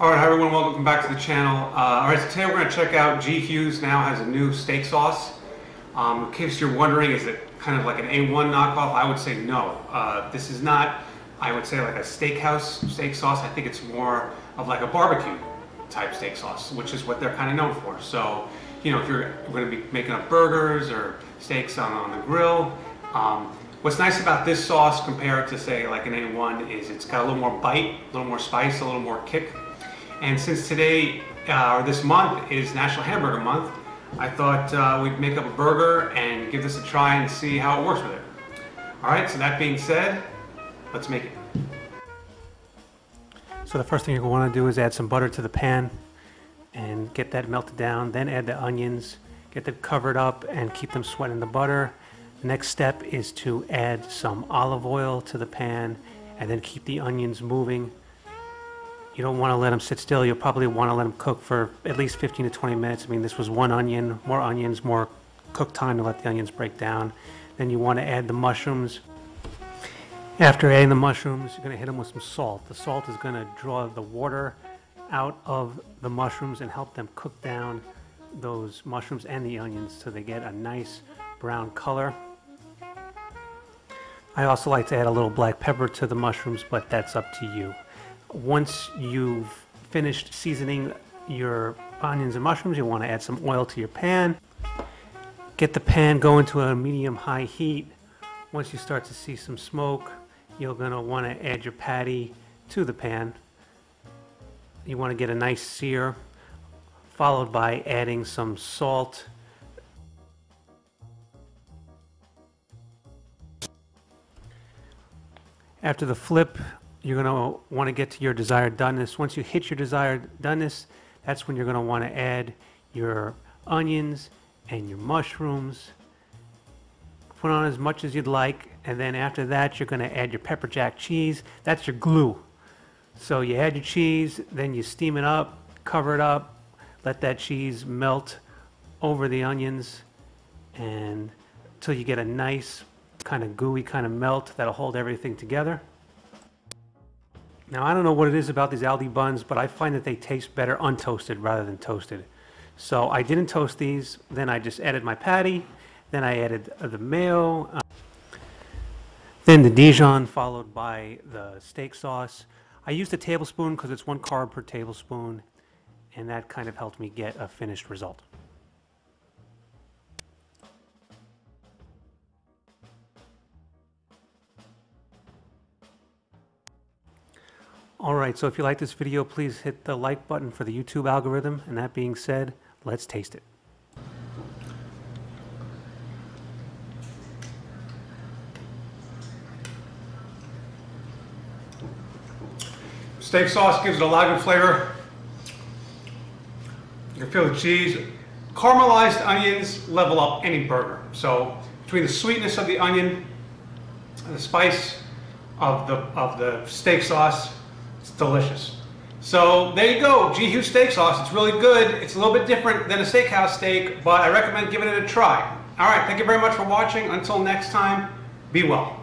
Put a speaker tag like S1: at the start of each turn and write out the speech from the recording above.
S1: All right, hi everyone, welcome back to the channel. Uh, all right, so today we're going to check out G. Hughes now has a new steak sauce. Um, in case you're wondering, is it kind of like an A1 knockoff? I would say no. Uh, this is not, I would say like a steakhouse steak sauce. I think it's more of like a barbecue type steak sauce, which is what they're kind of known for. So, you know, if you're going to be making up burgers or steaks on, on the grill, um, What's nice about this sauce compared to say like an A1 is it's got a little more bite, a little more spice, a little more kick. And since today, uh, or this month, is National Hamburger Month, I thought uh, we'd make up a burger and give this a try and see how it works with it. All right, so that being said, let's make it.
S2: So the first thing you're going to want to do is add some butter to the pan and get that melted down. Then add the onions, get them covered up and keep them sweating the butter. Next step is to add some olive oil to the pan and then keep the onions moving you don't want to let them sit still. You'll probably want to let them cook for at least 15 to 20 minutes. I mean, this was one onion, more onions, more cook time to let the onions break down. Then you want to add the mushrooms. After adding the mushrooms, you're going to hit them with some salt. The salt is going to draw the water out of the mushrooms and help them cook down those mushrooms and the onions so they get a nice brown color. I also like to add a little black pepper to the mushrooms, but that's up to you once you've finished seasoning your onions and mushrooms, you want to add some oil to your pan. Get the pan going to a medium high heat. Once you start to see some smoke, you're going to want to add your patty to the pan. You want to get a nice sear, followed by adding some salt. After the flip, you're going to want to get to your desired doneness. Once you hit your desired doneness, that's when you're going to want to add your onions and your mushrooms. Put on as much as you'd like, and then after that, you're going to add your pepper jack cheese. That's your glue. So you add your cheese, then you steam it up, cover it up, let that cheese melt over the onions, and until you get a nice kind of gooey kind of melt that'll hold everything together. Now, I don't know what it is about these Aldi buns, but I find that they taste better untoasted rather than toasted. So I didn't toast these. Then I just added my patty. Then I added uh, the mayo. Uh, then the Dijon, followed by the steak sauce. I used a tablespoon because it's one carb per tablespoon, and that kind of helped me get a finished result. All right, so if you like this video, please hit the like button for the YouTube algorithm. And that being said, let's taste it.
S1: Steak sauce gives it a lot of flavor. You can feel the cheese. Caramelized onions level up any burger. So between the sweetness of the onion and the spice of the, of the steak sauce, it's delicious. So there you go, G. Hughes steak sauce. It's really good. It's a little bit different than a steakhouse steak, but I recommend giving it a try. All right, thank you very much for watching. Until next time, be well.